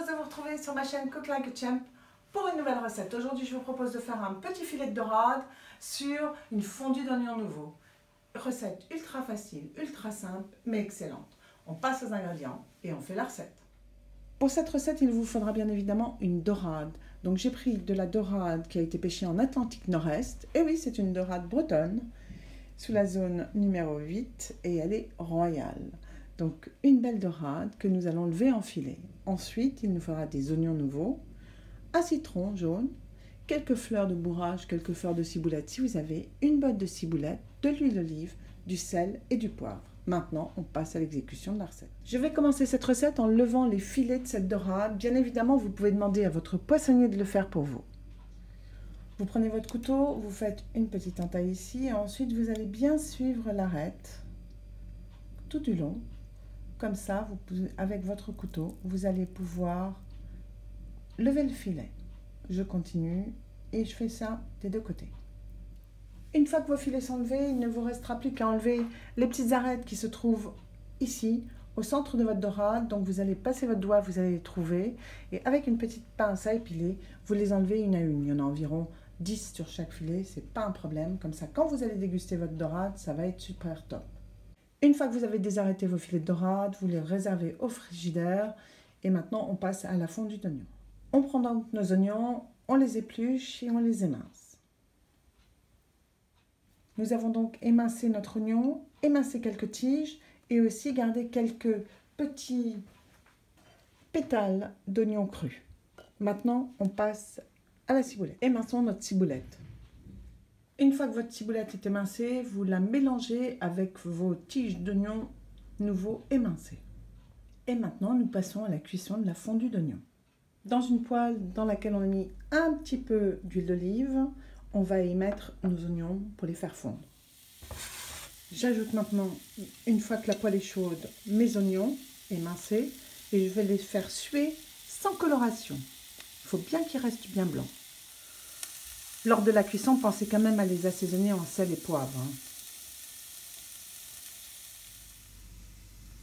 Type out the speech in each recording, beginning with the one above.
heureuse de vous retrouver sur ma chaîne Cook Like a Champ pour une nouvelle recette. Aujourd'hui, je vous propose de faire un petit filet de dorade sur une fondue d'oignons nouveau. Recette ultra facile, ultra simple, mais excellente. On passe aux ingrédients et on fait la recette. Pour cette recette, il vous faudra bien évidemment une dorade. Donc j'ai pris de la dorade qui a été pêchée en Atlantique Nord-Est. Et oui, c'est une dorade bretonne, sous la zone numéro 8, et elle est royale. Donc une belle dorade que nous allons lever en filet. Ensuite, il nous faudra des oignons nouveaux, un citron jaune, quelques fleurs de bourrage, quelques fleurs de ciboulette si vous avez, une botte de ciboulette, de l'huile d'olive, du sel et du poivre. Maintenant, on passe à l'exécution de la recette. Je vais commencer cette recette en levant les filets de cette dorade. Bien évidemment, vous pouvez demander à votre poissonnier de le faire pour vous. Vous prenez votre couteau, vous faites une petite entaille ici, et ensuite vous allez bien suivre l'arête tout du long comme ça, avec votre couteau, vous allez pouvoir lever le filet. Je continue et je fais ça des deux côtés. Une fois que vos filets sont levés, il ne vous restera plus qu'à enlever les petites arêtes qui se trouvent ici, au centre de votre dorade. Donc vous allez passer votre doigt, vous allez les trouver. Et avec une petite pince à épiler, vous les enlevez une à une. Il y en a environ 10 sur chaque filet, c'est pas un problème. Comme ça, quand vous allez déguster votre dorade, ça va être super top. Une fois que vous avez désarrêté vos filets de dorade, vous les réservez au frigidaire. Et maintenant, on passe à la fondue d'oignons. On prend donc nos oignons, on les épluche et on les émince. Nous avons donc émincé notre oignon, émincé quelques tiges et aussi gardé quelques petits pétales d'oignon cru. Maintenant, on passe à la ciboulette. Éminçons notre ciboulette. Une fois que votre ciboulette est émincée, vous la mélangez avec vos tiges d'oignon nouveau émincées. Et maintenant, nous passons à la cuisson de la fondue d'oignon. Dans une poêle dans laquelle on a mis un petit peu d'huile d'olive, on va y mettre nos oignons pour les faire fondre. J'ajoute maintenant, une fois que la poêle est chaude, mes oignons émincés et je vais les faire suer sans coloration. Il faut bien qu'ils restent bien blancs. Lors de la cuisson, pensez quand même à les assaisonner en sel et poivre. Hein.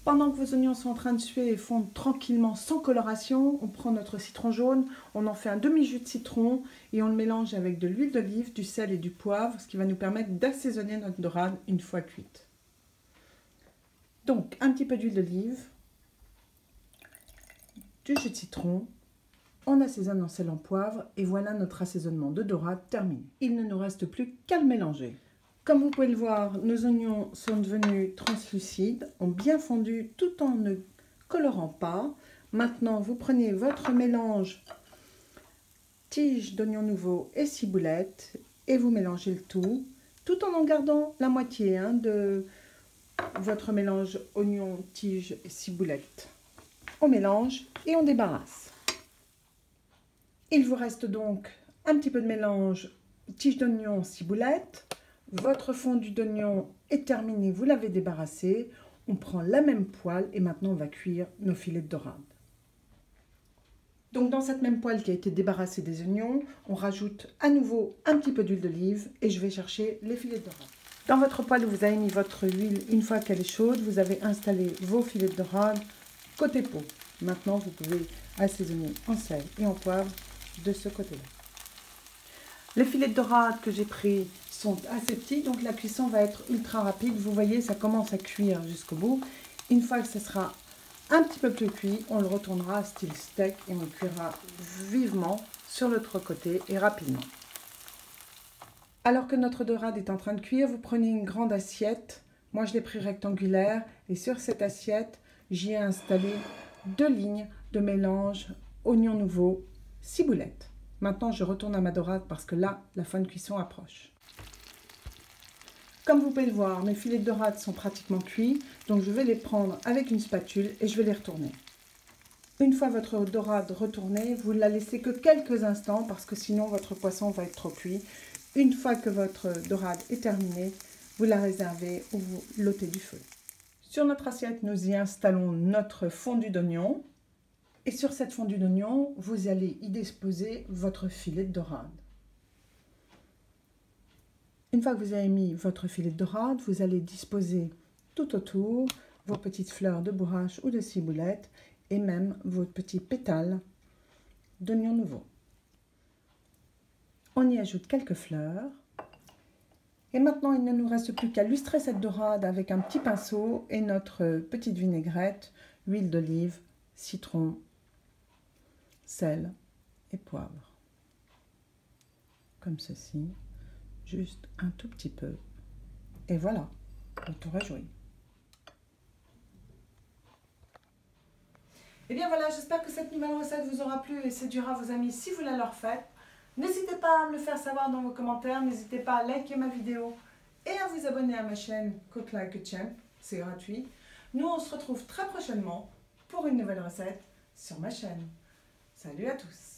Pendant que vos oignons sont en train de suer et fondre tranquillement sans coloration, on prend notre citron jaune, on en fait un demi-jus de citron et on le mélange avec de l'huile d'olive, du sel et du poivre, ce qui va nous permettre d'assaisonner notre dorade une fois cuite. Donc, un petit peu d'huile d'olive, du jus de citron, on assaisonne en sel en poivre et voilà notre assaisonnement de dorade terminé. Il ne nous reste plus qu'à le mélanger. Comme vous pouvez le voir, nos oignons sont devenus translucides, ont bien fondu tout en ne colorant pas. Maintenant, vous prenez votre mélange tige d'oignons nouveaux et ciboulette et vous mélangez le tout, tout en en gardant la moitié hein, de votre mélange oignon, tige et ciboulette. On mélange et on débarrasse. Il vous reste donc un petit peu de mélange tige d'oignon, ciboulette. Votre fondu d'oignon est terminé, vous l'avez débarrassé. On prend la même poêle et maintenant on va cuire nos filets de dorade. Donc dans cette même poêle qui a été débarrassée des oignons, on rajoute à nouveau un petit peu d'huile d'olive et je vais chercher les filets de dorade. Dans votre poêle où vous avez mis votre huile, une fois qu'elle est chaude, vous avez installé vos filets de dorade côté peau. Maintenant, vous pouvez assaisonner en sel et en poivre de ce côté-là. Les filets de dorade que j'ai pris sont assez petits, donc la cuisson va être ultra rapide. Vous voyez, ça commence à cuire jusqu'au bout. Une fois que ce sera un petit peu plus cuit, on le retournera style steak et on le cuira vivement sur l'autre côté et rapidement. Alors que notre dorade est en train de cuire, vous prenez une grande assiette. Moi, je l'ai pris rectangulaire et sur cette assiette, j'y ai installé deux lignes de mélange oignon nouveau ciboulette. Maintenant, je retourne à ma dorade parce que là, la fin de cuisson approche. Comme vous pouvez le voir, mes filets de dorade sont pratiquement cuits, donc je vais les prendre avec une spatule et je vais les retourner. Une fois votre dorade retournée, vous la laissez que quelques instants parce que sinon votre poisson va être trop cuit. Une fois que votre dorade est terminée, vous la réservez ou vous l'ôtez du feu. Sur notre assiette, nous y installons notre fondu d'oignon. Et sur cette fondue d'oignon, vous allez y disposer votre filet de dorade. Une fois que vous avez mis votre filet de dorade, vous allez disposer tout autour vos petites fleurs de bourrache ou de ciboulette et même vos petits pétales d'oignons nouveaux. On y ajoute quelques fleurs. Et maintenant, il ne nous reste plus qu'à lustrer cette dorade avec un petit pinceau et notre petite vinaigrette, huile d'olive, citron, sel et poivre. Comme ceci, juste un tout petit peu. Et voilà, tour est joué. Et eh bien voilà, j'espère que cette nouvelle recette vous aura plu et séduira vos amis si vous la leur faites. N'hésitez pas à me le faire savoir dans vos commentaires, n'hésitez pas à liker ma vidéo et à vous abonner à ma chaîne Cook Like a Champ, c'est gratuit. Nous on se retrouve très prochainement pour une nouvelle recette sur ma chaîne. Salut à tous